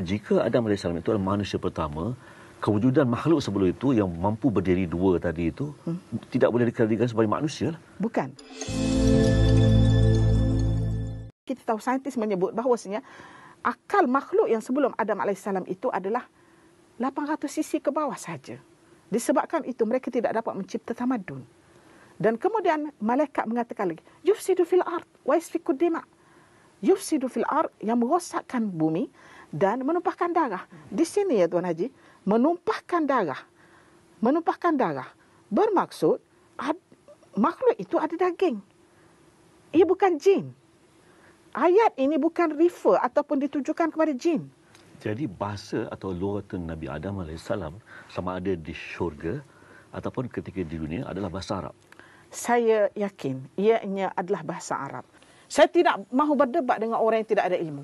Jika Adam AS itu adalah manusia pertama, kewujudan makhluk sebelum itu yang mampu berdiri dua tadi itu hmm. tidak boleh dikatakan sebagai manusia. Lah. Bukan. Kita tahu saintis menyebut bahawasanya akal makhluk yang sebelum Adam AS itu adalah 800 sisi ke bawah saja. Disebabkan itu mereka tidak dapat mencipta tamadun. Dan kemudian malaikat mengatakan lagi, yufsidu fil ard wa yasfiku dima. Yufsidu fil ard yang merosakkan bumi dan menumpahkan darah. Di sini ya Tuan Haji, menumpahkan darah. Menumpahkan darah. Bermaksud ad, makhluk itu ada daging. Ia bukan jin. Ayat ini bukan refer ataupun ditujukan kepada jin. Jadi bahasa atau lugatun Nabi Adam AS sama ada di syurga ataupun ketika di dunia adalah bahasa Arab. Saya yakin ianya adalah bahasa Arab. Saya tidak mahu berdebat dengan orang yang tidak ada ilmu.